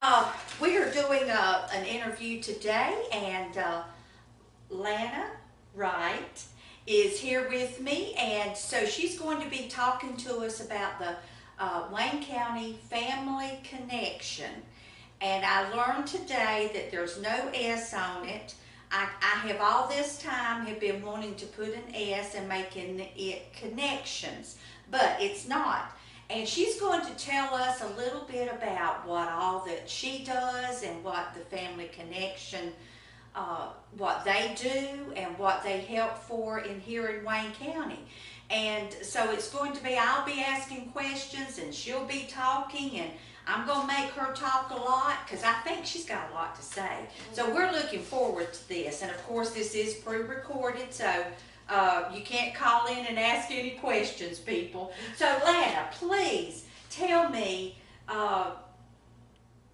Uh, we are doing a, an interview today, and uh, Lana Wright is here with me, and so she's going to be talking to us about the uh, Wayne County Family Connection. And I learned today that there's no S on it. I, I have all this time have been wanting to put an S and making it connections, but it's not. And she's going to tell us a little bit about what all that she does and what the Family Connection, uh, what they do and what they help for in here in Wayne County. And so it's going to be, I'll be asking questions and she'll be talking and I'm going to make her talk a lot because I think she's got a lot to say. So we're looking forward to this. And of course, this is pre-recorded, so uh, you can't call in and ask any questions, people. So Lana, please tell me, uh,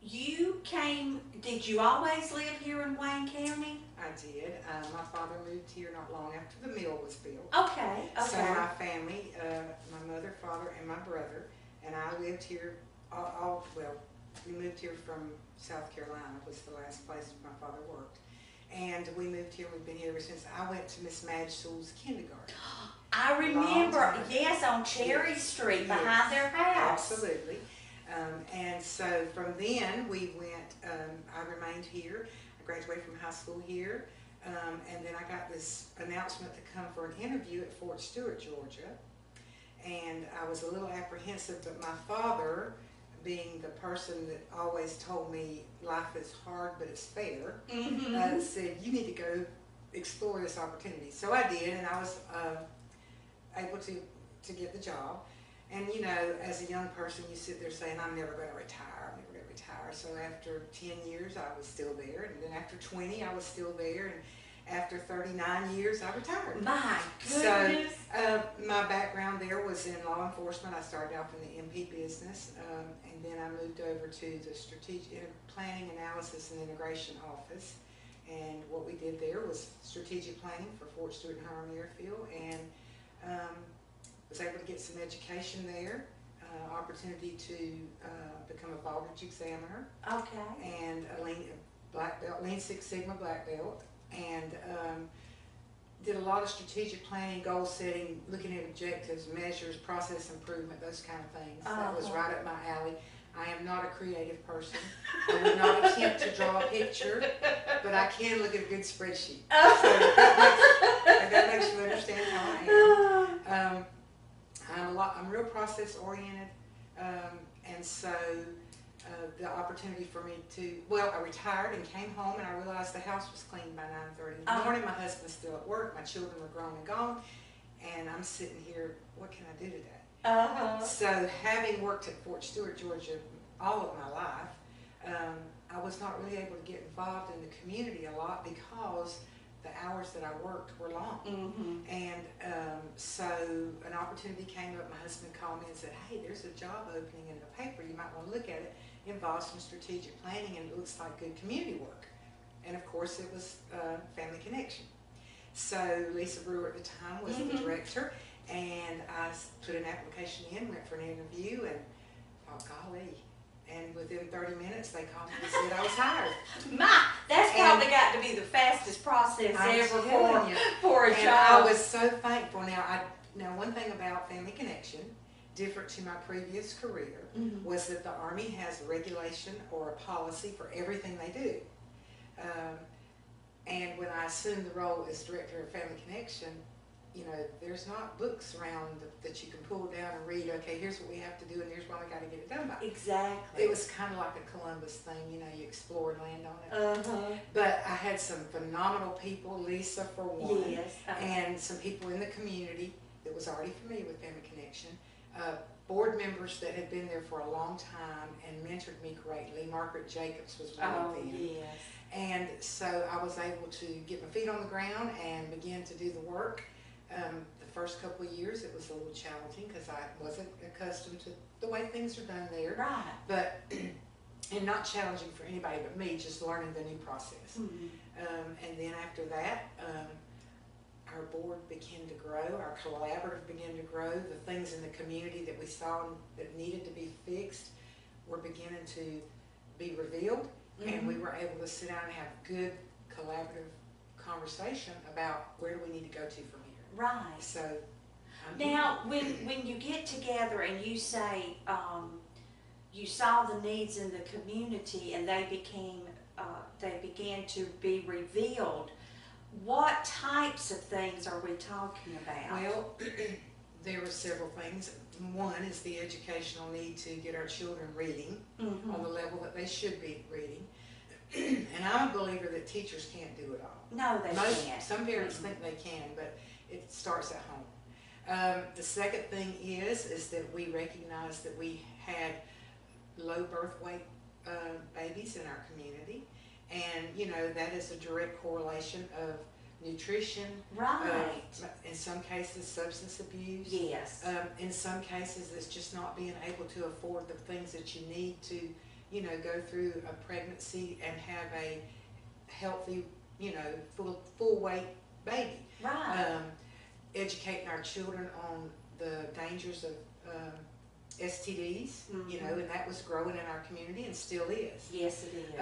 you came, did you always live here in Wayne County? I did. Uh, my father moved here not long after the mill was built. Okay, okay. So my family, uh, my mother, father, and my brother, and I lived here all, all, well, we moved here from South Carolina was the last place my father worked. And we moved here, we've been here ever since. I went to Miss Madge Sewell's kindergarten. I remember, yes, on Cherry Yes. Street Yes. behind their house. Absolutely. Um, and so from then, we went, um, I remained here. I graduated from high school here. Um, and then I got this announcement to come for an interview at Fort Stewart, Georgia. And I was a little apprehensive, but my father, being the person that always told me life is hard, but it's fair, Mhm. uh, said, you need to go explore this opportunity. So I did, and I was uh, able to, to get the job. And you know, as a young person, you sit there saying, I'm never going to retire, I'm never going to retire. So after 10 years, I was still there. And then after 20, I was still there. And after 39 years, I retired. My So, goodness. uh, my background there was in law enforcement. I started off in the MP business, um, and then I moved over to the strategic planning, analysis, and integration office. And what we did there was strategic planning for Fort Stewart and Hunter Airfield, and um, was able to get some education there. Uh, opportunity to uh, become a Baldrige examiner Okay. and a lean a black belt, lean Six Sigma black belt, and um, did a lot of strategic planning, goal setting, looking at objectives, measures, process improvement, those kind of things. That was Uh-huh. right up my alley. I am not a creative person. I would not attempt to draw a picture, but I can look at a good spreadsheet. So that makes, that makes you understand how I am. Um, I'm a lot. I'm real process oriented, um, and so uh, the opportunity for me to well, I retired and came home, and I realized the house was clean by 9:30 in the Uh-huh. morning. My husband's still at work. My children were grown and gone, and I'm sitting here. What can I do today? Uh-huh. So, having worked at Fort Stewart, Georgia, all of my life, um, I was not really able to get involved in the community a lot because the hours that I worked were long. Mm-hmm. And um, so an opportunity came up. My husband called me and said, "Hey, there's a job opening in the paper. You might want to look at it. It involves some strategic planning and it looks like good community work." And of course, it was uh, Family Connection. So Lisa Brewer at the time was the Mhm. director, and I put an application in, went for an interview, and thought, "Golly!" And within 30 minutes, they called me and said I was hired. My, that's And- probably got to be the fastest process I'm ever for, you. for a And job. I was so thankful. Now, I now one thing about Family Connection, different to my previous career, Mhm. was that the Army has a regulation or a policy for everything they do. Um, and when I assumed the role as director of Family Connection, you know, there's not books around that you can pull down and read. Okay, here's what we have to do, and here's when we got to get it done by. Exactly. It was kind of like a Columbus thing, you know, you explore and land on it. Uh-huh. But I had some phenomenal people, Lisa for one Yes. uh-huh. and some people in the community that was already familiar with Family Connection, uh, board members that had been there for a long time and mentored me greatly. Margaret Jacobs was one Oh, of them. yes. And so I was able to get my feet on the ground and begin to do the work. Um, the first couple of years it was a little challenging because I wasn't accustomed to the way things are done there. Right. But, and not challenging for anybody but me, just learning the new process. Mhm. Um, and then after that, um, our board began to grow, our collaborative began to grow. The things in the community that we saw that needed to be fixed were beginning to be revealed, and Mm-hmm. we were able to sit down and have good collaborative conversation about where do we need to go to from here. Right. So. I'm- Now, when, when you get together and you say, um, you saw the needs in the community and they became, uh, they began to be revealed, what types of things are we talking about? Well, there were several things. One is the educational need to get our children reading Mhm. on the level that they should be reading. And I'm a believer that teachers can't do it all. No, they Most, can't. some parents Mhm. think they can, but it starts at home. Um, the second thing is, is that we recognize that we had low birth weight, uh, babies in our community. And, you know, that is a direct correlation of nutrition, Right. uh, in some cases substance abuse. Yes. Um, in some cases, it's just not being able to afford the things that you need to, you know, go through a pregnancy and have a healthy, you know, full, full weight baby. Right. Um, educating our children on the dangers of, um, STDs, you know, Mhm. and that was growing in our community and still is. Yes, it is.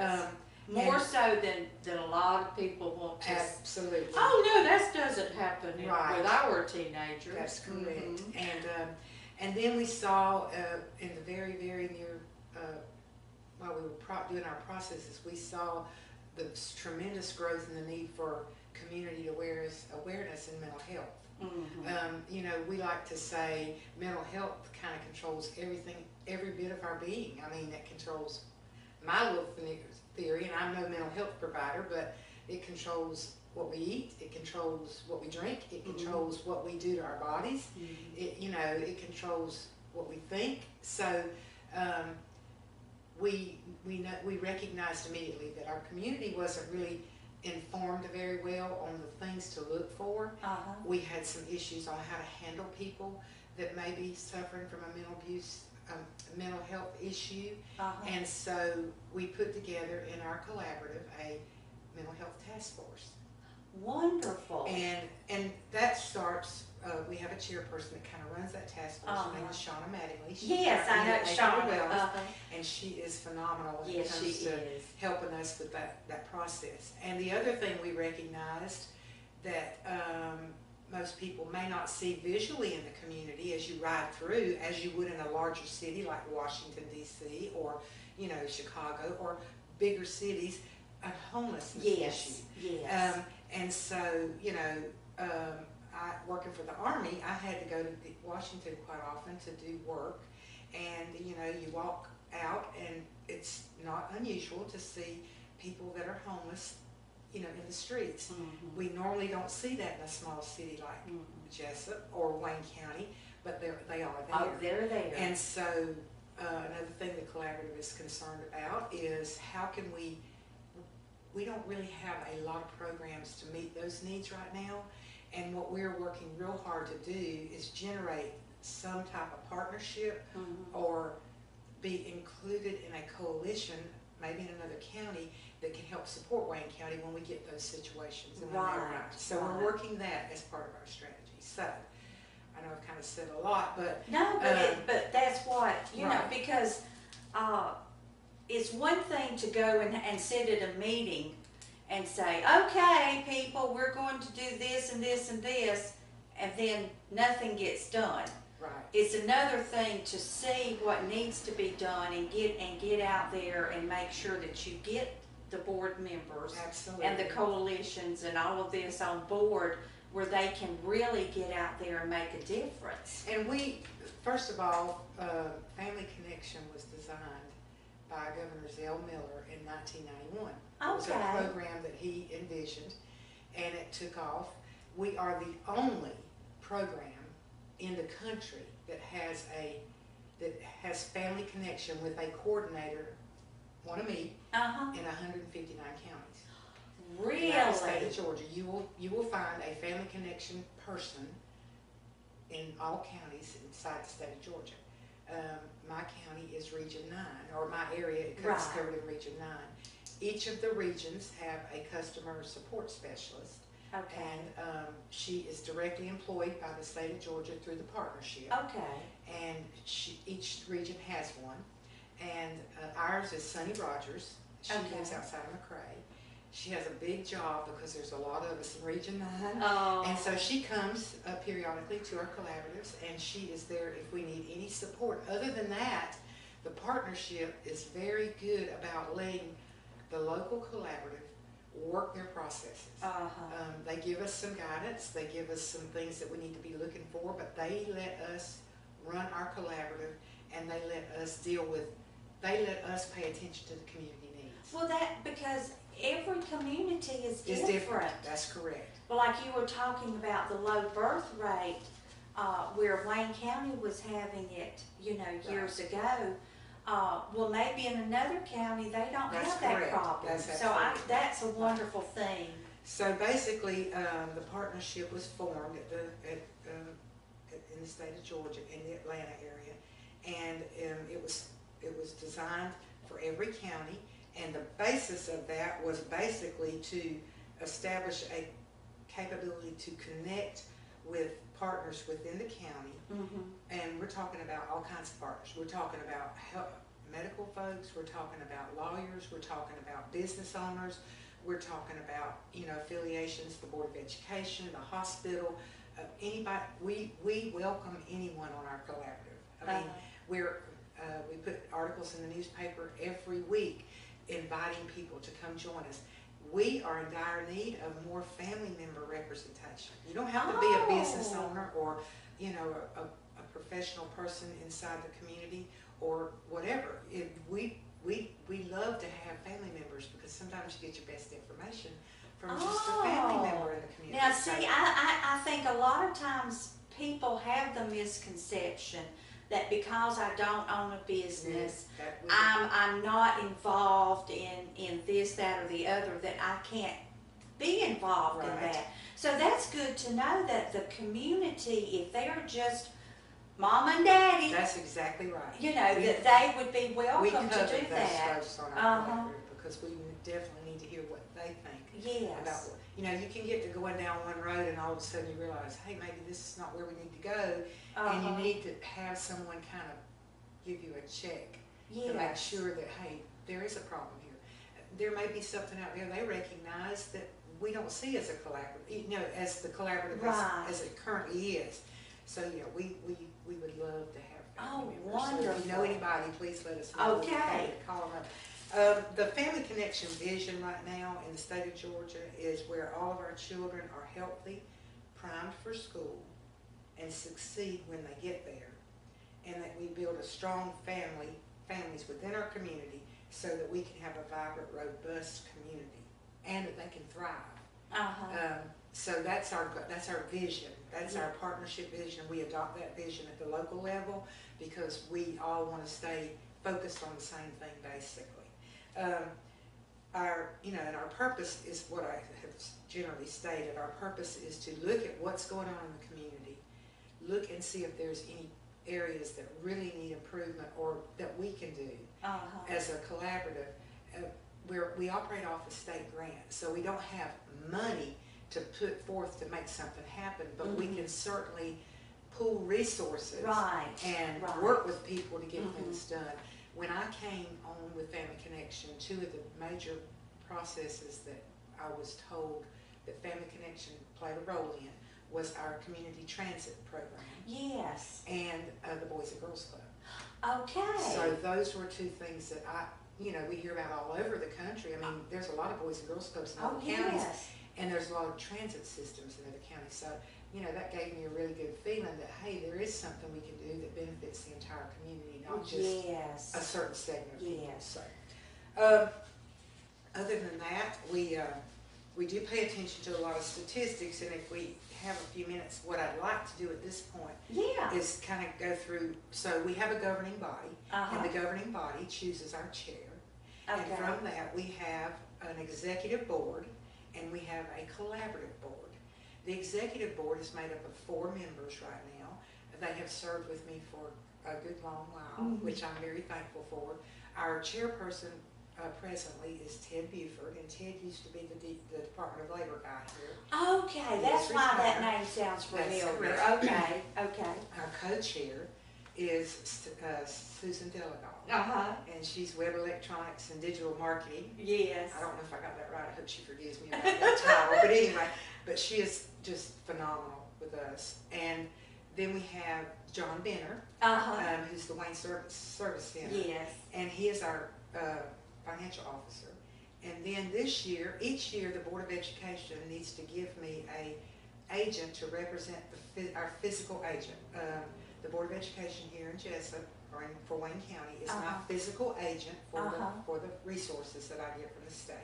More and- so than, than a lot of people want to. absolutely. Oh, no, that doesn't happen in- Right. with our teenagers. That's correct. Mhm. And, um, and then we saw, uh, in the very, very near, uh, while we were pro- doing our processes, we saw the tremendous growth in the need for community awareness, awareness in mental health. Mhm. Um, you know, we like to say mental health kind of controls everything, every bit of our being. I mean, that controls my little theory, and I'm no mental health provider, but it controls what we eat, it controls what we drink, it Mhm. controls what we do to our bodies, Mhm. it, you know, it controls what we think. So, um, we, we know, we recognized immediately that our community wasn't really informed very well on the things to look for. Uh-huh. We had some issues on how to handle people that may be suffering from a mental abuse, um, mental health issue. Uh-huh. And so we put together in our collaborative a mental health task force. Wonderful. And, and that starts, uh, we have a chairperson that kind of runs that task force, her name is Shauna Mattingly. She's Yes, I know Shauna. Wells, Uh-huh. And she is phenomenal when it Yes, she comes to is. helping us with that, that process. And the other thing we recognized that um, most people may not see visually in the community as you ride through, as you would in a larger city like Washington DC or, you know, Chicago or bigger cities, a homelessness issue. Yes, yes. Um, and so, you know, um, I, working for the Army, I had to go to the- Washington quite often to do work. And, you know, you walk out and it's not unusual to see people that are homeless, you know, in the streets. Mhm. We normally don't see that in a small city like Mhm. Jesup or Wayne County, but they're, they are there. Oh, they're there. And so, uh, another thing the collaborative is concerned about is how can we, we don't really have a lot of programs to meet those needs right now. And what we're working real hard to do is generate some type of partnership Mhm. or be included in a coalition, maybe in another county, that can help support Wayne County when we get those situations and when Right. So right. we're working that as part of our strategy. So, I know I've kind of said a lot, but No, but Um, it, but that's what, you know, right. because, uh, it's one thing to go and, and sit at a meeting and say, okay, people, we're going to do this and this and this, and then nothing gets done. right. It's another thing to see what needs to be done and get, and get out there and make sure that you get the board members Absolutely. and the coalitions and all of this on board where they can really get out there and make a difference. And we, first of all, uh, Family Connection was designed by Governor Zell Miller in nineteen ninety-one. It was a Okay. program that he envisioned, and it took off. We are the only program in the country that has a, that has Family Connection with a coordinator, one of me, Uh-huh. in hundred and fifty-nine counties. Really? Throughout the state of Georgia, you will, you will find a Family Connection person in all counties inside the state of Georgia. Um, my county is Region Nine, or my area is Right. covered in Region Nine. Each of the regions have a customer support specialist, Okay. and, um, she is directly employed by the state of Georgia through the partnership Okay. and she, each region has one. And uh, ours is Sunny Rogers. She Okay. lives outside of McRae. She has a big job because there's a lot of us in Region Nine. Oh. And so she comes uh, periodically to our collaboratives, and she is there if we need any support. Other than that, the partnership is very good about letting the local collaborative work their processes. Uh-huh. Um, they give us some guidance, they give us some things that we need to be looking for, but they let us run our collaborative and they let us deal with, they let us pay attention to the community needs. Well, that, because every community is different. different, that's correct. Well, like you were talking about the low birth rate, uh, where Wayne County was having it, you know, years ago. Uh, well, maybe in another county, they don't That's have that correct. problem. That's So I, that's a wonderful thing. So basically, um, the partnership was formed at the, at, at- in the state of Georgia, in the Atlanta area. And, um, it was, it was designed for every county, and the basis of that was basically to establish a capability to connect with partners within the county. Mm-hmm. And we're talking about all kinds of partners. We're talking about health, medical folks, we're talking about lawyers, we're talking about business owners, we're talking about, you know, affiliations, the Board of Education, the hospital, uh, anybody, we, we welcome anyone on our collaborative. I mean, we're, uh, we put articles in the newspaper every week inviting people to come join us. We are in dire need of more family member representation. You don't have to be a business Oh. owner or, you know, a, a, professional person inside the community or whatever. If we, we, we love to have family members because sometimes you get your best information from just a family Oh. member in the community. Now, see, I, I, I think a lot of times people have the misconception that because I don't own a business, I'm, I'm not involved in, in this, that, or the other, that I can't be involved in that. So that's good to know that the community, if they're just mom and daddy, That's exactly right. you know, We- that they would be We welcome to cover do those that. folks on our Uh-huh. because we definitely need to hear what they think about, Yes. what- you know, you can get to going down one road and all of a sudden you realize, hey, maybe this is not where we need to go. And you Uh-huh. need to have someone kind of give you a check to make sure that, hey, there is a problem here. There may be something out there they recognize that we don't see as a collaborative, you know, as the collaborative Right. as, as it currently is. So, yeah, we, we, we would love to have Oh, members. So if you know anybody, please let us know. Okay. Call them up. Um, the Family Connection vision right now in the state of Georgia is where all of our children are healthy, primed for school, and succeed when they get there. And that we build a strong family, families within our community so that we can have a vibrant, robust community and that they can thrive. Uh-huh. Um, so that's our, that's our vision, that's our partnership vision, we adopt that vision at the local level because we all wanna stay focused on the same thing basically. Um, our, you know, and our purpose is what I have generally stated, our purpose is to look at what's going on in the community, look and see if there's any areas that really need improvement or that we can do Uh-huh. as a collaborative, uh, we're, we operate off a state grant, so we don't have money to put forth to make something happen, but we Mhm. can certainly pool resources Right. and right. work with people to get Mhm. things done. When I came on with Family Connection, two of the major processes that I was told that Family Connection played a role in was our community transit program Yes. and uh, the Boys and Girls Club. Okay. So those were two things that I, you know, we hear about all over the country. I mean, there's a lot of boys and girls clubs in oh, other counties, yes. and there's a lot of transit systems in other counties. So, you know, that gave me a really good feeling that hey, there is something we can do that benefits the entire community, not just yes. a certain segment. of people. Yes. So, um, other than that, we uh, we do pay attention to a lot of statistics, and if we have a few minutes, what I'd like to do at this point yeah. is kind of go through. So we have a governing body. Uh-huh. And the governing body chooses our chair. And from that, we have an executive board and we have a collaborative board. The executive board is made up of four members right now. They have served with me for a good long while, Mhm. which I'm very thankful for. Our chairperson uh, presently is Ted Buford, and Ted used to be the, D- the Department of Labor guy here. Okay, that's why that name sounds familiar. Okay, okay. Our co-chair is uh, Susan Delagoff. Uh-huh, and she's web electronics and digital marketing. yes. I don't know if I got that right. I hope she forgives me about that title. But anyway, but she is just phenomenal with us. And then we have John Benner, Uh-huh, um, who's the Wayne Service, Service Center. yes. And he is our uh, financial officer. And then this year, each year, the Board of Education needs to give me a agent to represent the, our physical agent. Um, The Board of Education here in Jesup, for Wayne County, is my Uh-huh. physical agent for Uh-huh. the, for the resources that I get from the state.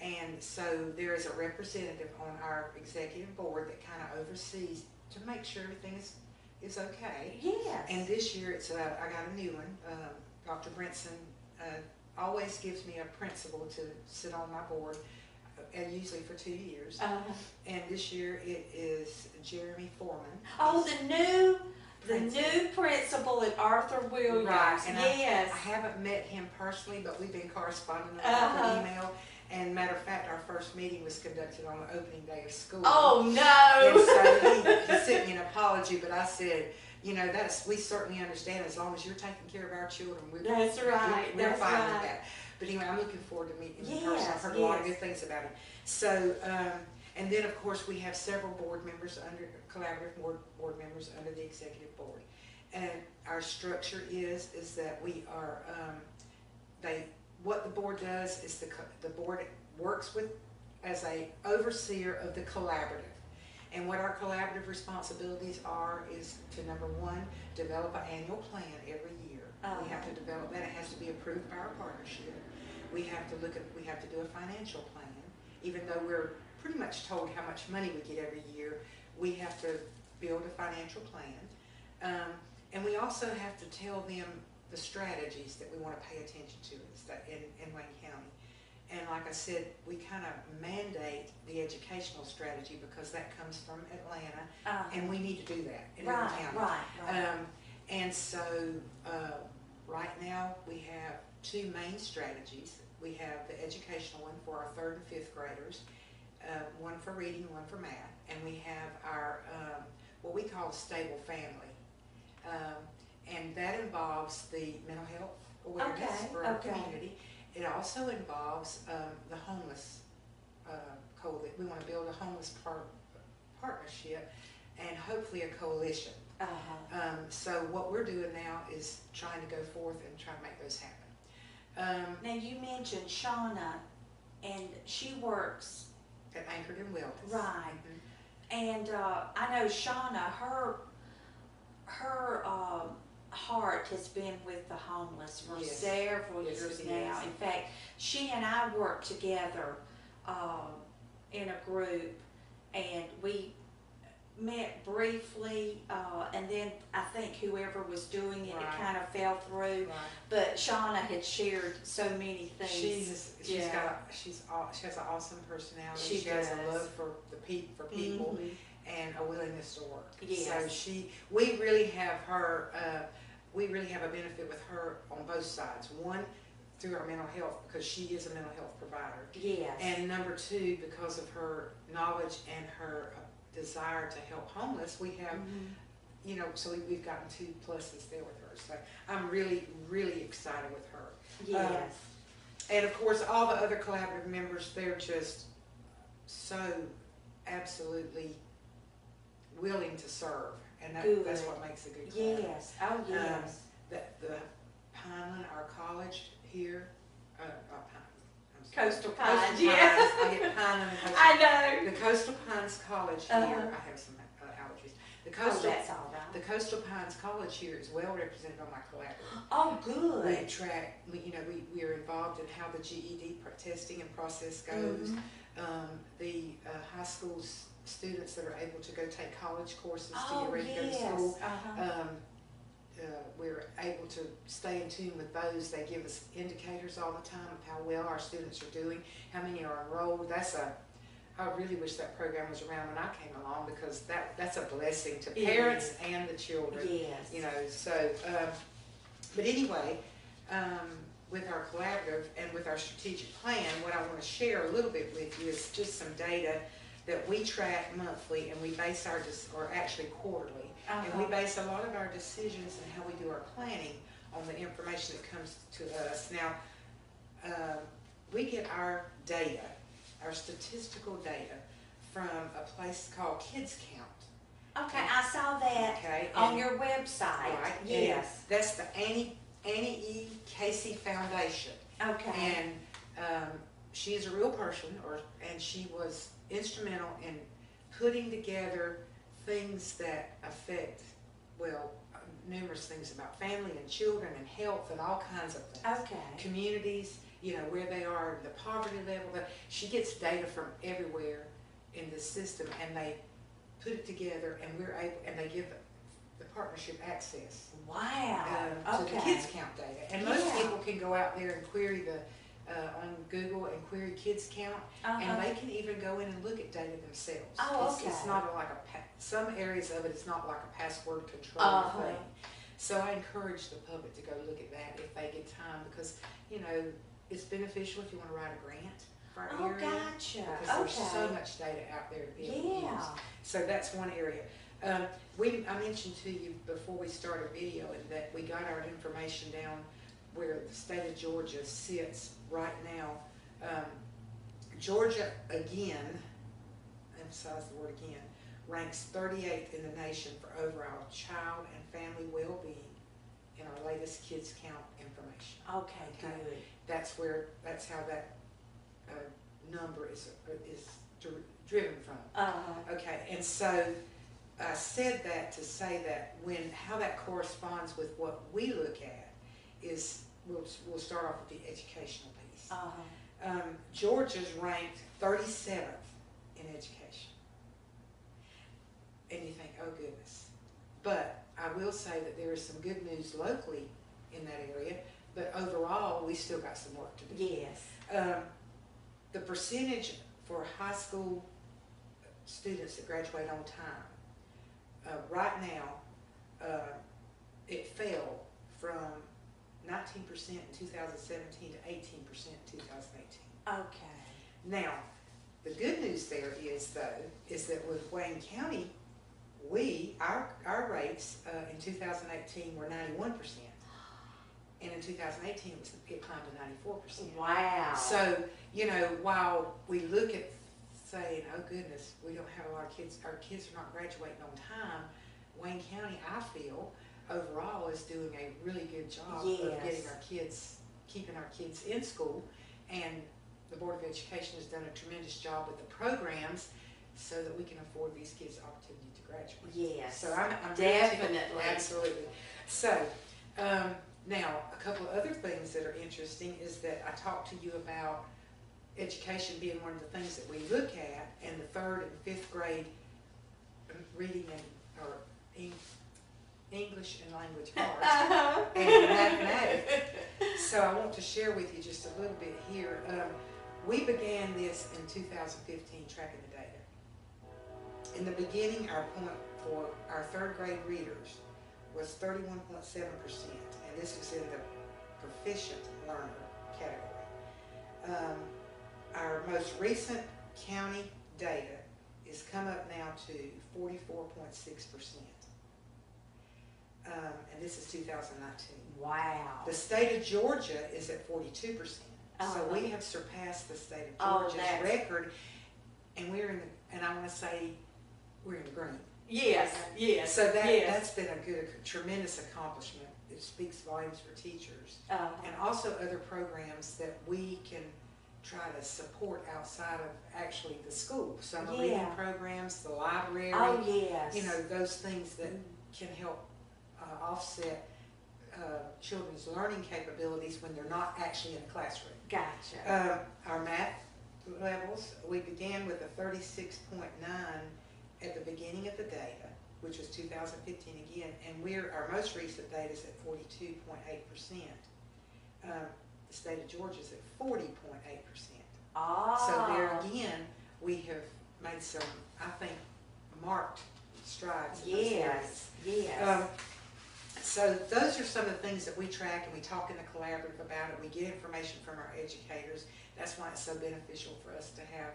And so there is a representative on our executive board that kind of oversees to make sure everything is, is okay. Yes. And this year, it's, uh, I got a new one. Um, Dr. Brinson, uh, always gives me a principal to sit on my board, uh, and usually for two years. Uh-huh. And this year, it is Jeremy Foreman. Oh, the new, the new principal at Arthur Williams, Right, and yes. I haven't met him personally, but we've been corresponding Uh-huh. over email. And matter of fact, our first meeting was conducted on the opening day of school. Oh, And no. so he, he sent me an apology, but I said, you know, that's, we certainly understand as long as you're taking care of our children, we're. That's right, We're that's fine right. with that. But anyway, I'm looking forward to meeting him in person. I've Yes, heard a lot of good things about him. So, um, and then of course, we have several board members under, collaborative board, board members under the executive board. And our structure is, is that we are, um, they, what the board does is the, the board works with, as a overseer of the collaborative. And what our collaborative responsibilities are is to, number one, develop an annual plan every year. We have to develop that, it has to be approved by our partnership. We have to look at, we have to do a financial plan, even though we're pretty much told how much money we get every year, we have to build a financial plan. Um, and we also have to tell them the strategies that we wanna pay attention to in, in, Wayne County. And like I said, we kind of mandate the educational strategy because that comes from Atlanta, Uh-huh. and we need to do that in every county. right, right. Um, and so, uh, right now, we have two main strategies. We have the educational one for our third and fifth graders, uh, one for reading, one for math, and we have our, um, what we call stable family. Um, and that involves the mental health awareness Okay, for our okay. community. It also involves, um, the homeless, uh, coali- we wanna build a homeless par- partnership and hopefully a coalition. Uh-huh. Um, so what we're doing now is trying to go forth and try to make those happen. Um, Now, you mentioned Shauna, and she works, at Anchored in Wellness. Right. Mhm. and uh, I know Shauna, her, her um, heart has been with the homeless for Yes. several Yes, years now. is. In fact, she and I worked together um, in a group, and we met briefly, uh, and then I think whoever was doing it, it kind of fell through. Right. But Shauna had shared so many things. She's, she's Yeah. got, she's, aw- she has an awesome personality. She has a does. love for the peop, for people Mhm. and a willingness to work. So Yes. she, we really have her, uh, we really have a benefit with her on both sides. One, through our mental health, because she is a mental health provider. Yes. And number two, because of her knowledge and her desire to help homeless, we have, Mhm. you know, so we- we've gotten two pluses there with her. So I'm really, really excited with her. Yes. And of course, all the other collaborative members, they're just so absolutely willing to serve. And that, that's what makes a good collaborative. Yes. Oh, yes. The, the Pineland, our college here, uh, Coastal Coastal Pines, yeah. I get Pineland and Coastal I know. the Coastal Pines College here, Uh-huh. I have some uh, allergies. The Oh, Coastal, that's all right. the Coastal Pines College here is well represented on my collaborative. Oh, good. We track, we, you know, we, we are involved in how the GED testing and process goes. Mhm. Um, the, uh, high school students that are able to go take college courses to Oh, get ready to go to school. Uh-huh. Um, uh, we're able to stay in tune with those. They give us indicators all the time of how well our students are doing, how many are enrolled. That's a, I really wish that program was around when I came along because that, that's a blessing to parents is. and the children. Yes. You know, so, um, but anyway, um, with our collaborative and with our strategic plan, what I wanna share a little bit with you is just some data that we track monthly and we base our, or actually quarterly. And we Uh-huh. base a lot of our decisions and how we do our planning on the information that comes to us. Now, um, we get our data, our statistical data, from a place called Kids Count. Okay, I saw that Okay, on and- your website. Right, Yes, That's the Annie, Annie E. Casey Foundation. okay. And um, she is a real person, or and she was instrumental in putting together things that affect, well, numerous things about family and children and health and all kinds of things. Okay. Communities, you know, where they are, the poverty level. But she gets data from everywhere in the system, and they put it together, and we're able, and they give the partnership access Wow, um, to the kids count data. And most Yeah. people can go out there and query the, uh, on Google and query kids count, Uh-huh. and they can even go in and look at data themselves. Oh, It's- It's not like a, pa- some areas of it, it's not like a password control Uh-huh. thing. So I encourage the public to go look at that if they get time, because, you know, it's beneficial if you wanna write a grant for our Oh, area. gotcha, Because there's so much data out there to be to. Yeah, So that's one area. Um, we, I mentioned to you before we started video that we got our information down where the state of Georgia sits right now. Um, Georgia again, emphasize the word again, ranks thirty-eighth in the nation for overall child and family well-being in our latest kids count information. okay, Okay. good. That's where, that's how that, uh, number is, is dri- driven from. Uh-huh, Okay, and so I said that to say that when, how that corresponds with what we look at is, we'll, we'll start off with the educational piece. uh-huh. Um, Georgia's ranked thirty-seventh in education. And you think, oh goodness. But I will say that there is some good news locally in that area, but overall, we still got some work to do. Yes, Um, the percentage for high school students that graduate on time, uh, right now, uh, it fell from nineteen percent in two thousand seventeen to eighteen percent in two thousand eighteen. okay. Now, the good news there is though, is that with Wayne County, we, our, our rates, uh, in two thousand eighteen were ninety-one percent. And in two thousand eighteen, it was, it climbed to ninety-four percent. Wow. So, you know, while we look at saying, oh goodness, we don't have a lot of kids, our kids are not graduating on time, Wayne County, I feel, overall is doing a really good job of getting our kids, keeping our kids in school. And the Board of Education has done a tremendous job with the programs so that we can afford these kids the opportunity to graduate. Yes, So I'm, I'm definitely. Absolutely. So, um, now, a couple of other things that are interesting is that I talked to you about education being one of the things that we look at, and the third and fifth grade reading and, or English and language arts Uh-huh. and mathematics. So I want to share with you just a little bit here. Um, we began this in 2015, tracking the data. In the beginning, our point for our third grade readers was 31.7%, and this was in the proficient learner category. Um, our most recent county data is come up now to 44.6%. Um, and this is 2019. Wow. The state of Georgia is at forty-two percent. So Uh-huh. we have surpassed the state of Oh, Georgia's that's- record, and we're in, the and I wanna say, we're in the green. Yes, yes, So that, yes. that's been a good, tremendous accomplishment. It speaks volumes for teachers. Uh-huh. And also other programs that we can try to support outside of actually the school. Summer reading Yeah. programs, the library. Oh, yes. You know, those things that can help uh, offset uh, children's learning capabilities when they're not actually in a classroom. Gotcha. Uh, Our math levels, we began with a thirty-six point nine at the beginning of the data, which was two thousand fifteen again, and we're, our most recent data is at forty-two point eight percent. Um, The state of Georgia's at forty point eight percent. Ah. So there again, we have made some, I think, marked strides in those. Yes, yes. Um, so those are some of the things that we track and we talk in the collaborative about it. We get information from our educators. That's why it's so beneficial for us to have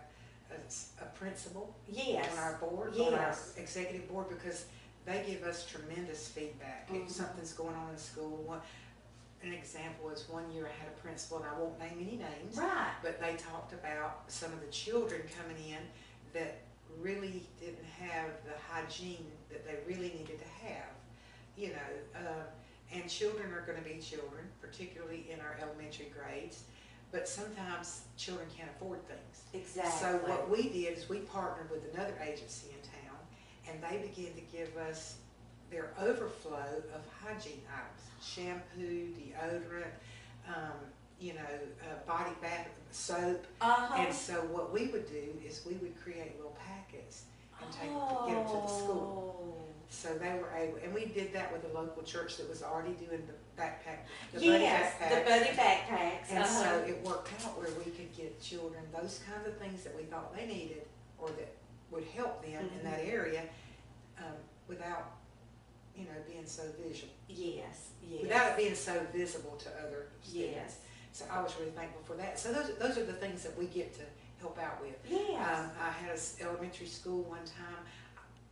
a principal yes. on our board, on our executive board, because they give us tremendous feedback. Mhm. If something's going on in school, what, an example is one year I had a principal, and I won't name any names, Right. but they talked about some of the children coming in that really didn't have the hygiene that they really needed to have. You know, uh, and children are going to be children, particularly in our elementary grades. But sometimes children can't afford things. Exactly. So what we did is we partnered with another agency in town, and they began to give us their overflow of hygiene items: shampoo, deodorant, um, you know, uh, body bath, soap. Uh-huh. And so what we would do is we would create little packets and take get them to the school. So they were able, and we did that with a local church that was already doing the backpack, the buddy Yes, the buddy backpacks. And uh-huh. so it worked out where we could get children those kinds of things that we thought they needed or that would help them in that area, um, without, you know, being so visual. yes, yes. Without it being so visible to other students. Yes. So I was really thankful for that. So those, those are the things that we get to help out with. Yes. Um, I had an elementary school one time.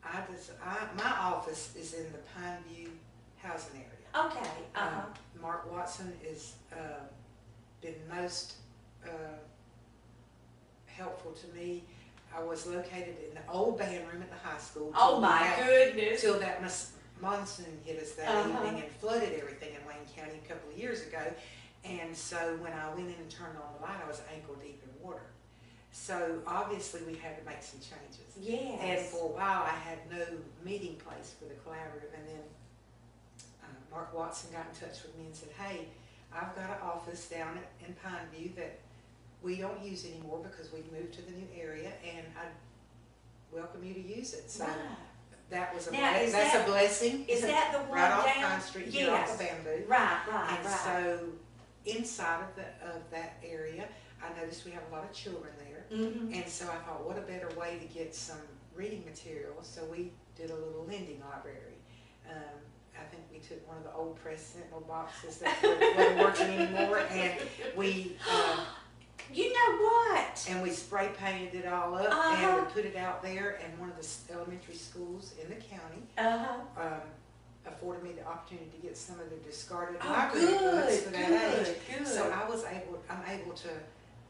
I just, I, my office is in the Pine View housing area. okay. Uh-huh. Um, Mark Watson is, uh, been most, uh, helpful to me. I was located in the old band room at the high school. oh my goodness. Till that mus- monsoon hit us that Uh-huh. evening and flooded everything in Wayne County a couple of years ago. And so when I went in and turned on the light, I was ankle deep in water. So obviously we had to make some changes. Yeah. And for a while, I had no meeting place for the collaborative, and then uh, Mark Watson got in touch with me and said, hey, I've got an office down at, in Pineview that we don't use anymore because we've moved to the new area, and I'd welcome you to use it. So Right. that was a, Now, that's that- a blessing. Is that the one Right off down? Pine Street, here off Yes. of Bamboo. Right, right, And right. so inside of the, of that area, I noticed we have a lot of children there. Mhm. And so I thought, what a better way to get some reading material? So we did a little lending library. Um, I think we took one of the old Press Sentinel boxes that wasn't working anymore, and we um, You know what? and we spray painted it all up, and Uh-huh. we put it out there. And one of the elementary schools in the county Uh-huh. um, afforded me the opportunity to get some of the discarded Oh, library books for that age. good, good. So I was able, I'm able to,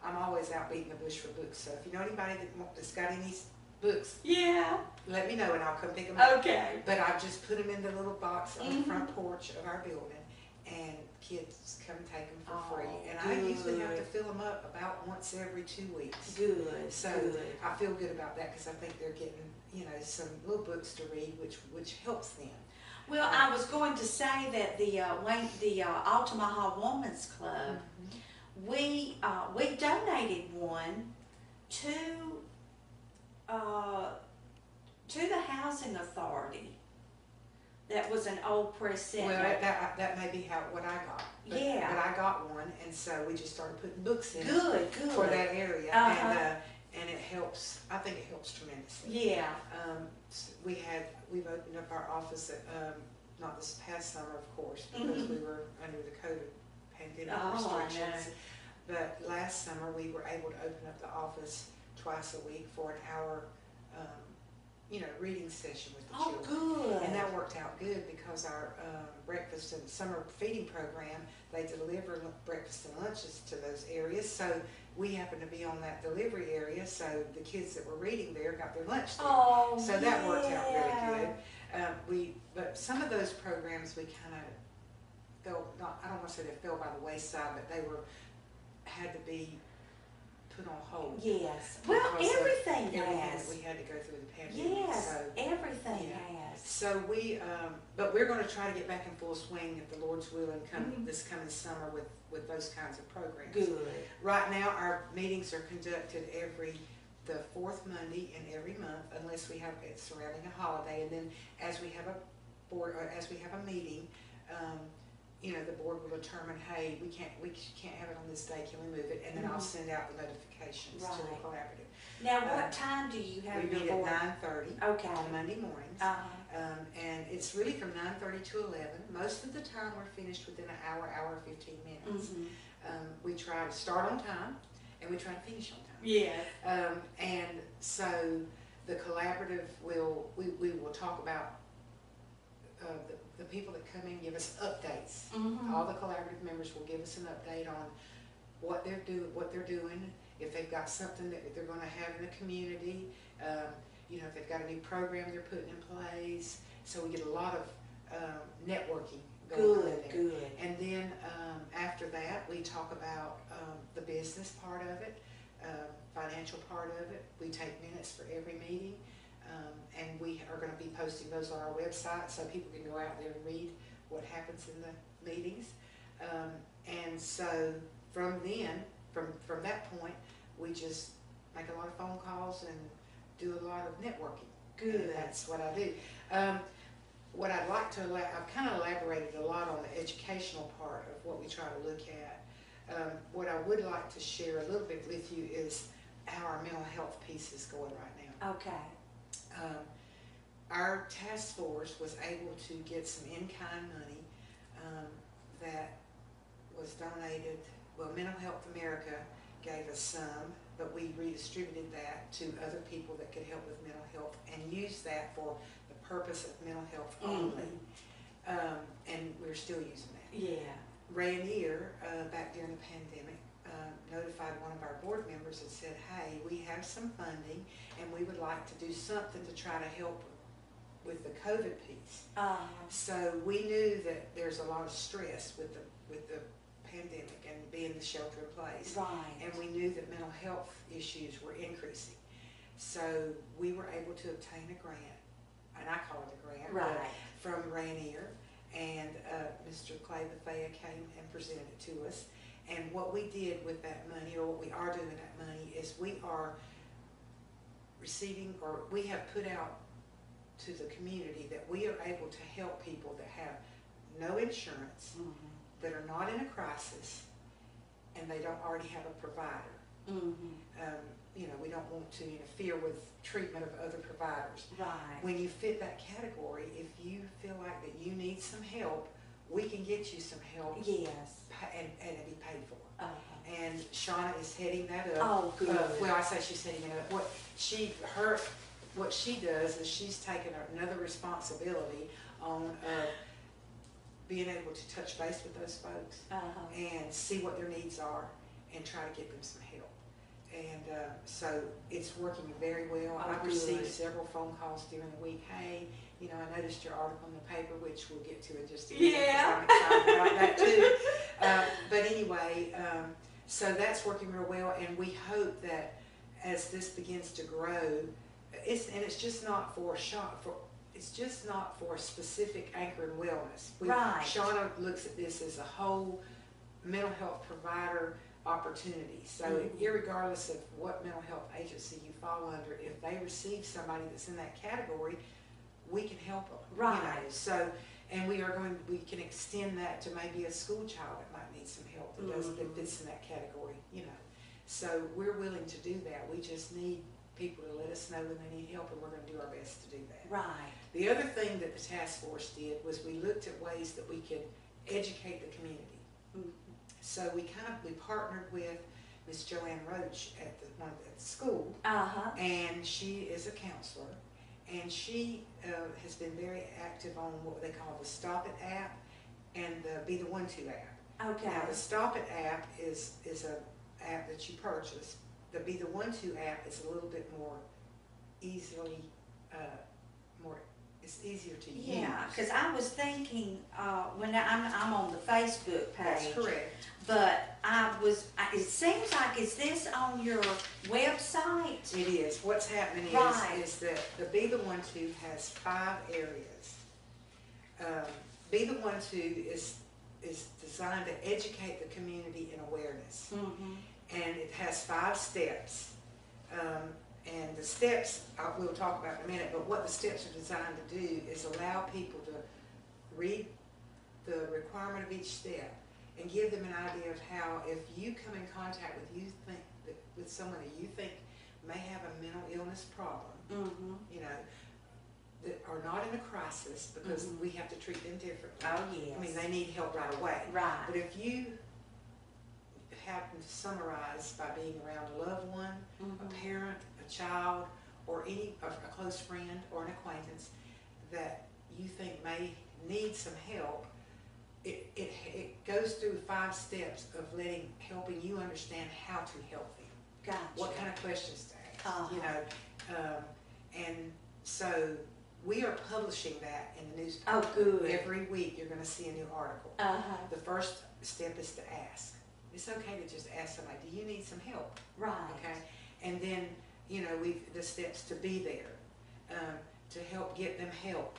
I'm always out beating the bush for books. So if you know anybody that, that's got any books, Yeah, let me know and I'll come pick them up. okay. But I've just put them in the little box on the Mhm. front porch of our building and kids come take them for Oh, free. And I usually have to fill them up about once every two weeks. Good, So good. I feel good about that because I think they're getting, you know, some little books to read, which, which helps them. Well, I was going to say that the, uh, Wayne, the, uh, Altamaha Women's Club, we, uh, we donated one to, uh, to the Housing Authority. That was an old press Well, center. that, that, that may be how, what I got. But- Yeah. But I got one, and so we just started putting books in Good, good. for that area, Uh-huh. and, uh, and it helps, I think it helps tremendously. Yeah, Um, s- we had, we've opened up our office at, um, not this past summer, of course, because Mhm. we were under the COVID Oh, I know. restrictions. But last summer, we were able to open up the office twice a week for an hour, um, you know, reading session with the oh, children. good. And that worked out good because our um, breakfast and summer feeding program, they deliver breakfast and lunches to those areas. So we happened to be on that delivery area, so the kids that were reading there got their lunch there. Oh, So that worked out yeah. really good. Um, we, but some of those programs, we kind of fell, not, I don't want to say they fell by the wayside, but they were, had to be put on hold. Yes. Well, Because of everything Everything has. that we had to go through the pandemic, Yes, so. everything Yeah. has. So we, um, but we're gonna try to get back in full swing if the Lord's willing come Mhm. this coming summer with, with those kinds of programs. Good. Right now, our meetings are conducted every, the fourth Monday in every month unless we have, it's surrounding a holiday. And then as we have a board, or as we have a meeting, um, you know, the board will determine, hey, we can't, we can't have it on this day, can we move it? And then I'll Mhm. send out the notifications to the Right. collaborative. Now, Uh, what time do you have We your meet at board? nine thirty Okay. on Monday mornings. Uh-huh. Um, and it's really from nine thirty to eleven. Most of the time, we're finished within an hour, hour, fifteen minutes. Mhm. Um, we try to start on time, and we try to finish on time. Yes. Um, and so the collaborative will, we, we will talk about, uh, the, the people that come in give us updates. Mhm. All the collaborative members will give us an update on what they're do, what they're doing, if they've got something that they're gonna have in the community, um, you know, if they've got a new program they're putting in place. So we get a lot of, um, networking going on Good, there. good. And then, um, after that, we talk about, um, the business part of it, um, financial part of it. We take minutes for every meeting. Um, and we are gonna be posting those on our website, so people can go out there and read what happens in the meetings. Um, and so, from then, from, from that point, we just make a lot of phone calls and do a lot of networking. And Good. That's what I do. Um, what I'd like to, elab- I've kind of elaborated a lot on the educational part of what we try to look at. Um, what I would like to share a little bit with you is how our mental health piece is going right now. Okay. Um, our task force was able to get some in-kind money, um, that was donated, well, Mental Health America gave us some, but we redistributed that to other people that could help with mental health and used that for the purpose of mental health only. Um, and we're still using that. Yeah. Rayonier, uh, back during the pandemic, um, notified one of our board members and said, hey, we have some funding and we would like to do something to try to help with the COVID piece. Uh, So we knew that there's a lot of stress with the, with the pandemic and being the shelter in place. right. And we knew that mental health issues were increasing. So we were able to obtain a grant, and I call it a grant. but Right. From Rayonier, and uh, Mr. Clay Bethea came and presented it to us. And what we did with that money, or what we are doing with that money, is we are receiving, or we have put out to the community that we are able to help people that have no insurance, Mhm. that are not in a crisis, and they don't already have a provider. Mhm. Um, you know, we don't want to interfere with treatment of other providers. Right. When you fit that category, if you feel like that you need some help, we can get you some help Yes. pa- and, and it'll be paid for. Uh-huh. And Shauna is heading that up. Oh, good. Uh, Well, I say she's heading it up. What she, her, what she does is she's taken another responsibility on, uh, being able to touch base with those folks Uh-huh. and see what their needs are and try to get them some help. And uh, so it's working very well. Oh, I've received good. several phone calls during the week. Hey, you know, I noticed your article in the paper, which we'll get to in just a minute. Yeah. I'm excited about that too. Uh, but anyway, um, so that's working real well, and we hope that as this begins to grow, it's and it's just not for shop for. It's just not for specific anchor and wellness. We, Right. Shauna looks at this as a whole mental health provider opportunity. So Mhm. irregardless of what mental health agency you fall under, if they receive somebody that's in that category, we can help them. you know. Right. So, and we are going, we can extend that to maybe a school child that might need some help that does, that fits in that category, you know. So we're willing to do that. We just need people to let us know when they need help and we're gonna do our best to do that. Right. The other thing that the task force did was we looked at ways that we could educate the community. Mhm. So we kind of, we partnered with Miss Joanne Roach at the, one at the school, Uh-huh. and she is a counselor. And she uh, has been very active on what they call the Stop It app and the Be the One To app. Okay. Now, the Stop It app is, is a app that you purchase. The Be the One To app is a little bit more easily, uh, it's easier to use. Yeah, because I was thinking, uh, when I- I'm, I'm on the Facebook page. That's correct. but I was, I- it seems like, is this on your website? It is. What's happening Right. is, is that the Be the One To has five areas. Um, Be the One To is, is designed to educate the community in awareness. Mm-hmm. And it has five steps. Um, and the steps, uh, we'll talk about in a minute, but what the steps are designed to do is allow people to read the requirement of each step and give them an idea of how, if you come in contact with you think, with someone that you think may have a mental illness problem, Mm-hmm. you know, that are not in a crisis because Mhm. we have to treat them differently. Oh, yes. I mean, they need help right away. Right. But if you happen to summarize by being around a loved one, a Mhm. parent, a child, or any, a a close friend or an acquaintance that you think may need some help, it, it, it goes through five steps of letting, helping you understand how to help them. Gotcha. What kind of questions to ask, you Uh-huh. know? Um, and so we are publishing that in the newspaper. Oh, good. Every week, you're gonna see a new article. Uh-huh, The first step is to ask. It's okay to just ask somebody, do you need some help? right. Okay? And then, you know, we, the steps to be there, um, to help get them help.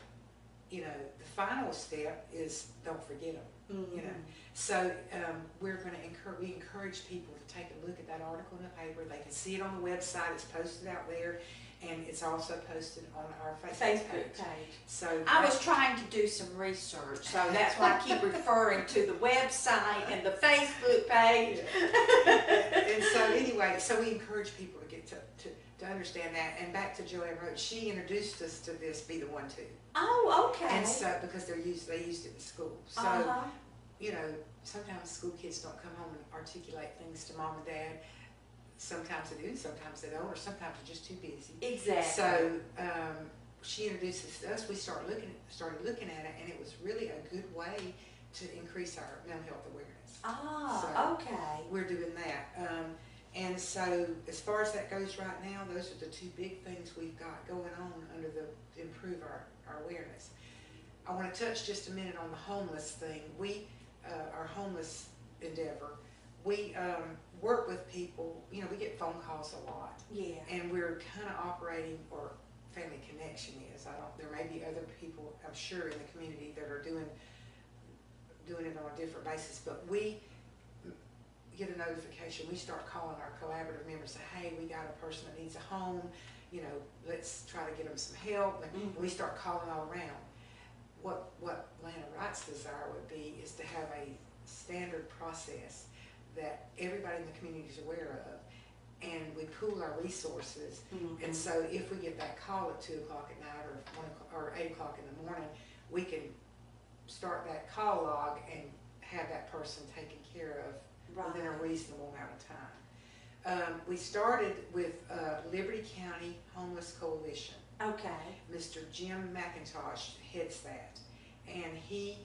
You know, the final step is don't forget them. you know. So, um, we're gonna encourage, we encourage people to take a look at that article in the paper. They can see it on the website, it's posted out there, and it's also posted on our Facebook Facebook page. page. So. I was trying to do some research, so that's why I keep referring to the website and the Facebook page. and so anyway, so we encourage people to get to, to, to understand that. And back to Joanne Rhodes, she introduced us to this Be the One To. Oh, okay. And so, because they're used, they used it in school. So, Uh-huh. you know, sometimes school kids don't come home and articulate things to mom and dad. Sometimes they do, sometimes they don't, or sometimes they're just too busy. Exactly. So, um, she introduced this to us, we started looking, started looking at it, and it was really a good way to increase our mental health awareness. Ah, okay. We're doing that. Um, and so as far as that goes right now, those are the two big things we've got going on under the, to improve our, our awareness. I want to touch just a minute on the homeless thing. We, uh, our homeless endeavor, we, um, work with people, you know, we get phone calls a lot. Yeah. And we're kind of operating, or Family Connection is, I don't, there may be other people, I'm sure, in the community that are doing, doing it on a different basis, but we get a notification, we start calling our collaborative members, say, hey, we got a person that needs a home, you know, let's try to get them some help, and Mhm. we start calling all around. What, what Lana Wright's desire would be is to have a standard process that everybody in the community is aware of, and we pool our resources. Mhm. And so if we get that call at two o'clock at night or one o'clock, or eight o'clock in the morning, we can start that call log and have that person taken care of within a reasonable amount of time. Um, we started with, uh, Liberty County Homeless Coalition. Okay. Mr. Jim McIntosh heads that, and he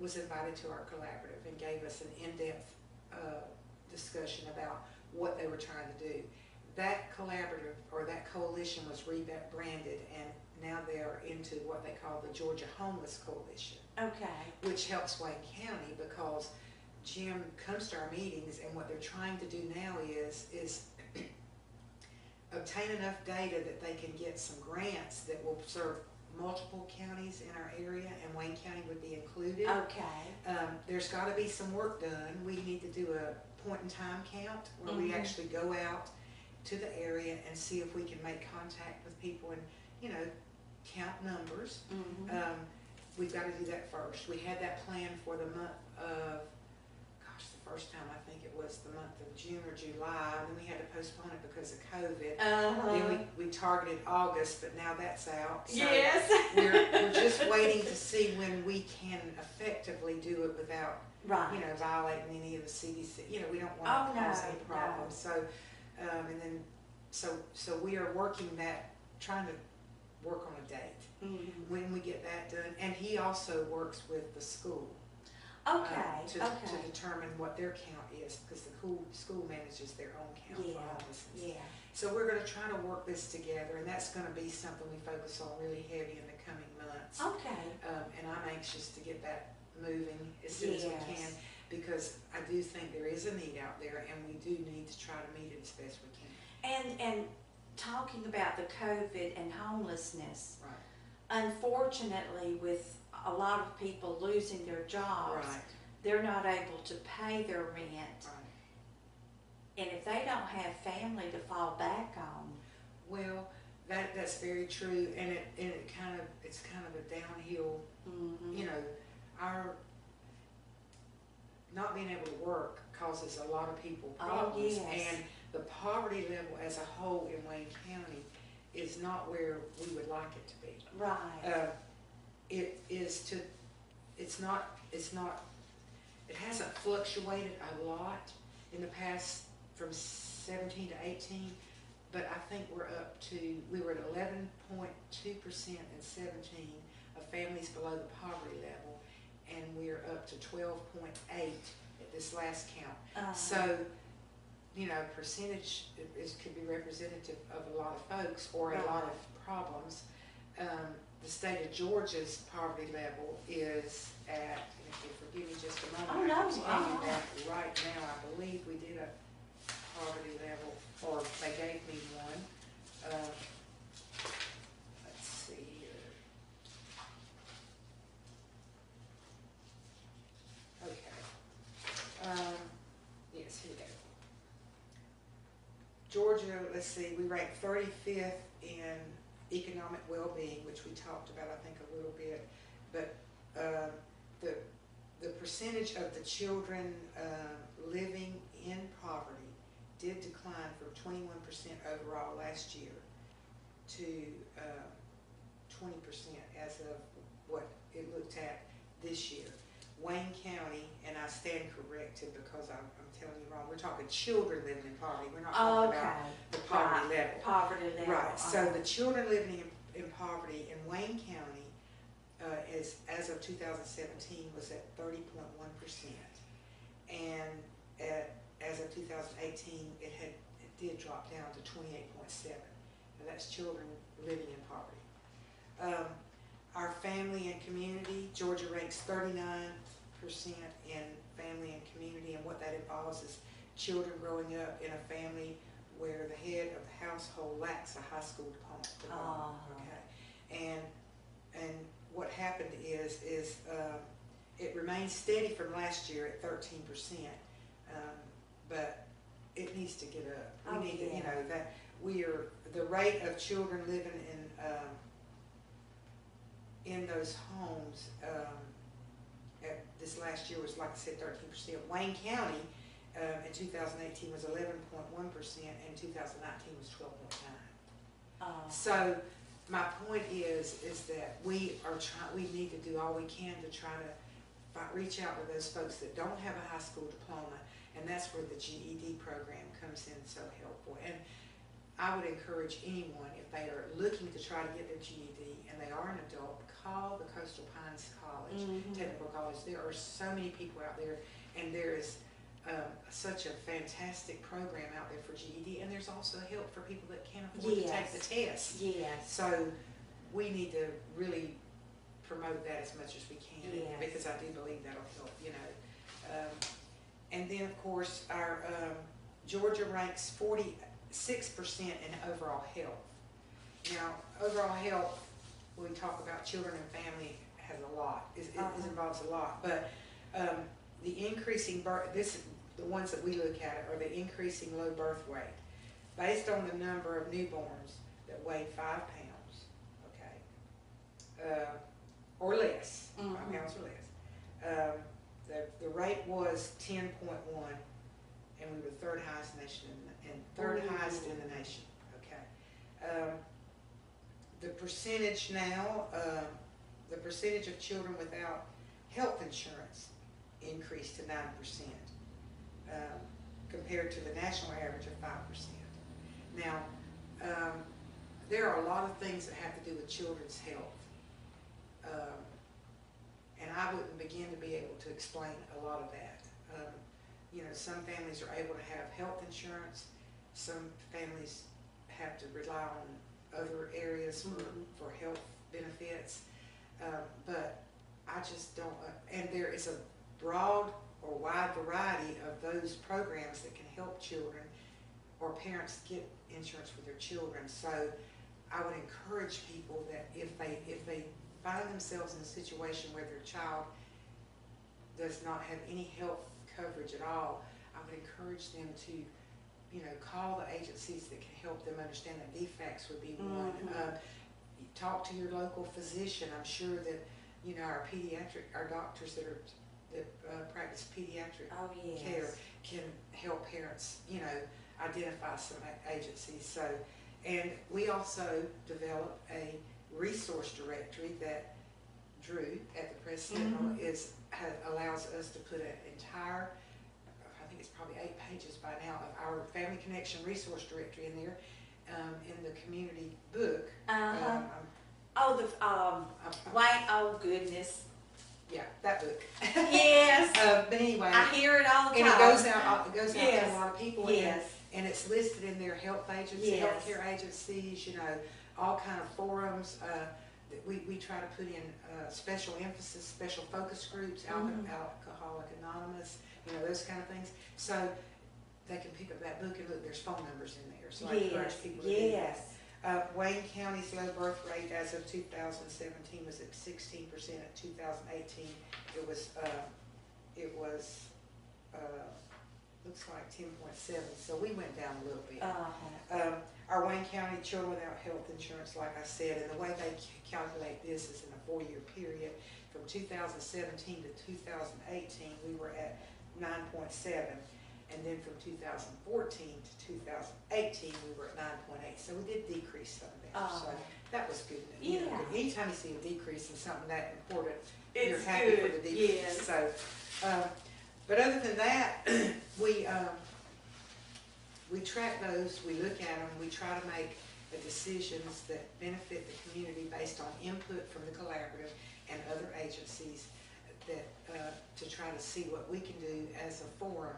was invited to our collaborative and gave us an in-depth uh, discussion about what they were trying to do. That collaborative, or that coalition was rebranded, and now they are into what they call the Georgia Homeless Coalition, Okay. which helps Wayne County because Jim comes to our meetings, and what they're trying to do now is, is obtain enough data that they can get some grants that will serve multiple counties in our area, and Wayne County would be included. Okay. Um, there's gotta be some work done. We need to do a point in time count where we Mhm. actually go out to the area and see if we can make contact with people and, you know, count numbers. Mhm. Um, we've gotta do that first. We had that plan for the month of, first time I think it was the month of June or July, and then we had to postpone it because of COVID. Uh-huh. Then we, we targeted August, but now that's out. So Yes. We're, we're just waiting to see when we can effectively do it without, Right. you know, violating any of the CDC, you know, we don't Oh, want to no, cause any no. problems. So, um, and then, so, so we are working that, trying to work on a date. Mhm. When we get that done, and he also works with the school. Uh, Okay, To, to okay. determine what their count is, because the cool, school manages their own count for Yeah, homelessness. Yeah. So we're gonna try to work this together, and that's gonna be something we focus on really heavy in the coming months. Okay. Um, and I'm anxious to get that moving as soon as we Yes. can, because I do think there is a need out there, and we do need to try to meet it as best we can. And, and talking about the COVID and homelessness, Right. unfortunately, with a lot of people losing their jobs, Right, they're not able to pay their rent. right. And if they don't have family to fall back on, Well, that, that's very true, and it, and it kind of, it's kind of a downhill, mhm. you know, our, not being able to work causes a lot of people Oh, problems. yes. And the poverty level as a whole in Wayne County is not where we would like it to be. right, Uh, it is to, it's not, it's not, it hasn't fluctuated a lot in the past from seventeen to eighteen, but I think we're up to, we were at eleven point two percent in seventeen, of families below the poverty level, and we're up to twelve point eight at this last count. Uh, So, you know, percentage is, could be representative of a lot of folks or a lot of problems. Um, the state of Georgia's poverty level is at, and if you'll forgive me just a Oh, moment, I no, can tell you uh-uh. that right now, I believe we did a poverty level, or they gave me one. Um, Let's see here. Okay. Um, yes, here we go. Georgia, let's see, we ranked thirty-fifth in economic well-being, which we talked about, I think, a little bit. But, um, the, the percentage of the children, um, living in poverty did decline from twenty-one percent overall last year to, um, twenty percent as of what it looked at this year. Wayne County, and I stand corrected because I'm, I'm telling you wrong, we're talking children living in poverty, we're not talking Okay, about the poverty right, level. poverty level. Right, so uh-huh. the children living in, in poverty in Wayne County, uh, is, as of two thousand seventeen, was at thirty point one percent. And at, as of two thousand eighteen, it had, it did drop down to twenty-eight point seven. And that's children living in poverty. Um, our family and community, Georgia ranks 39th percent in family and community, and what that involves is children growing up in a family where the head of the household lacks a high school diploma. Uh-huh. Okay, and, and what happened is, is, um, it remained steady from last year at thirteen percent. Um, but it needs to get up. Oh, We need to, you know, that, we are, the rate of children living in, um, in those homes, um, this last year was, like I said, thirteen percent. Wayne County, um, in two thousand eighteen was eleven point one percent, and two thousand nineteen was twelve point nine. Uh, So, my point is, is that we are trying, we need to do all we can to try to fi- reach out to those folks that don't have a high school diploma, and that's where the GED program comes in so helpful. And I would encourage anyone, if they are looking to try to get their GED and they are an adult, call the Coastal Pines College, mhm. Technical College. There are so many people out there, and there is um, such a fantastic program out there for GED, and there's also help for people that can't afford to take the test. Yes, So we need to really promote that as much as we can, Yes. because I do believe that'll help, you know. Um, And then, of course, our, um, Georgia ranks forty-six percent in overall health. Now, overall health, when we talk about children and family, has a lot, is, it Uh-huh. involves a lot, but, um, the increasing birth, this, the ones that we look at are the increasing low birth weight. Based on the number of newborns that weigh five pounds, okay, uh, or less, five Mhm. pounds or less. Um, the, the rate was ten point one, and we were third highest nation, in- and third highest in the nation, okay? Um, the percentage now, um, the percentage of children without health insurance increased to nine percent, um, compared to the national average of five percent. Now, um, there are a lot of things that have to do with children's health. Um, and I wouldn't begin to be able to explain a lot of that. Um, you know, some families are able to have health insurance, some families have to rely on other areas for, Mhm. for health benefits. Um, but I just don't, uh, and there is a broad or wide variety of those programs that can help children or parents get insurance for their children. So I would encourage people that if they, if they find themselves in a situation where their child does not have any health coverage at all, I would encourage them to, you know, call the agencies that can help them understand that DFCS would be one. Mhm. Uh, you Talk to your local physician, I'm sure that, you know, our pediatric, our doctors that are, that uh, practice pediatric oh, care can help parents, you know, identify some agencies. So, and we also develop a resource directory that Drew at the Press Mhm. is, ha allows us to put an entire, I think it's probably eight pages by now, of our Family Connection resource directory in there, um, in the community book. Uh-huh. Um, Oh, the, um, uh, oh goodness. Yeah, that book. Yes, Uh, but anyway, I hear it all the and it goes out, it goes out to a lot of people. and- Yes, And it's listed in their health agencies, Yes. healthcare agencies, you know, all kind of forums. uh, that We, we try to put in uh, special emphasis, special focus groups, Alco- Mhm. Alcoholic Anonymous, you know, those kind of things. So they can pick up that book and look, there's phone numbers in there, so I yes, encourage people to do that. yes. Uh, Wayne County's low birth rate as of two thousand seventeen was at sixteen percent, at two thousand eighteen, it was, uh, it was, uh, looks like ten point seven, so we went down a little bit. Uh-huh. Um, our Wayne County children without health insurance, like I said, and the way they c- calculate this is in a four-year period. From two thousand seventeen to two thousand eighteen, we were at nine point seven. And then from two thousand fourteen to two thousand eighteen, we were at nine point eight, so we did decrease some there, so Uh, that was good. You know, Yeah. Anytime you see a decrease in something that important, you're It's happy for the good, decrease. yes. So, um, but other than that, we, um, we track those, we look at them, we try to make the decisions that benefit the community based on input from the collaborative and other agencies that, uh, to try to see what we can do as a forum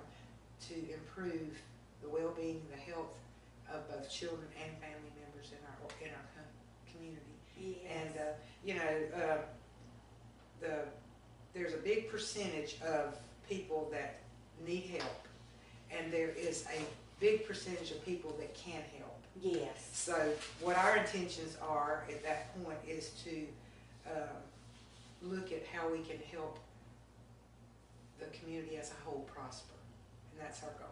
to improve the well-being, the health of both children and family members in our, in our co- community. Yes. And, uh, you know, uh, the, there's a big percentage of people that need help, and there is a big percentage of people that can help. Yes, So what our intentions are at that point is to, um, look at how we can help the community as a whole prosper, and that's our goal.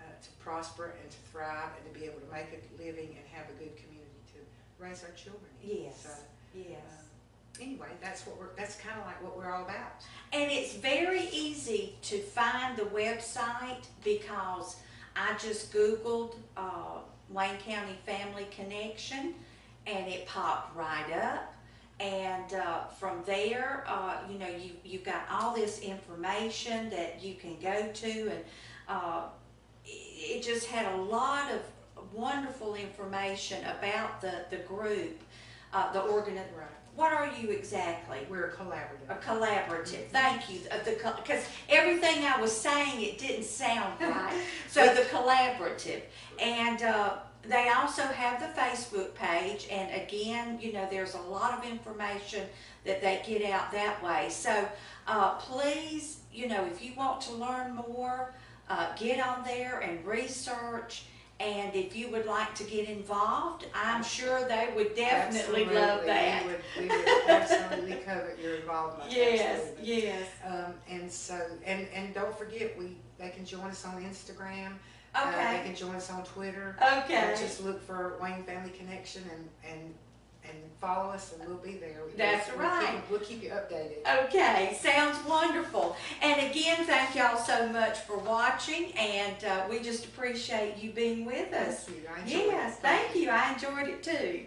Uh, to prosper and to thrive and to be able to make a living and have a good community to raise our children in. Yes. So, yes. anyway, that's what we're, that's kind of like what we're all about. And it's very easy to find the website because I just Googled uh, Wayne County Family Connection and it popped right up. And uh, from there, uh, you know, you, you've got all this information that you can go to, and uh, it just had a lot of wonderful information about the, the group, uh, the organ. Right. What are you exactly? We're a collaborative. A collaborative, thank you, Uh, because everything I was saying, it didn't sound right. So the collaborative, and, uh, they also have the Facebook page, and again, you know, there's a lot of information that they get out that way. So, uh, please, you know, if you want to learn more, uh, get on there and research. And if you would like to get involved, I'm sure they would definitely love that. We would, we would absolutely covet your involvement. Yes, absolutely. yes. Um, and so, and, and don't forget, we, they can join us on Instagram. Uh, They Okay, can join us on Twitter. okay. Just look for Wayne Family Connection and, and, and follow us and we'll be there. That's We'll keep- right. We'll keep you updated. Okay, sounds wonderful. And again, thank y'all so much for watching, and uh, we just appreciate you being with us. Thank you. I enjoyed it. Yes, thank you. I enjoyed it too.